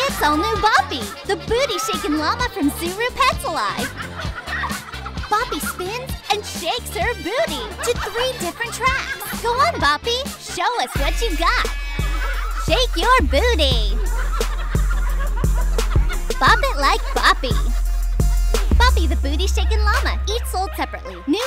It's all new Boppi, the booty-shaking llama from Zuru Pets Alive. Boppi spins and shakes her booty to three different tracks. Go on, Boppi, show us what you got. Shake your booty. Bop it like Boppi. Boppi the booty-shaking llama, each sold separately. New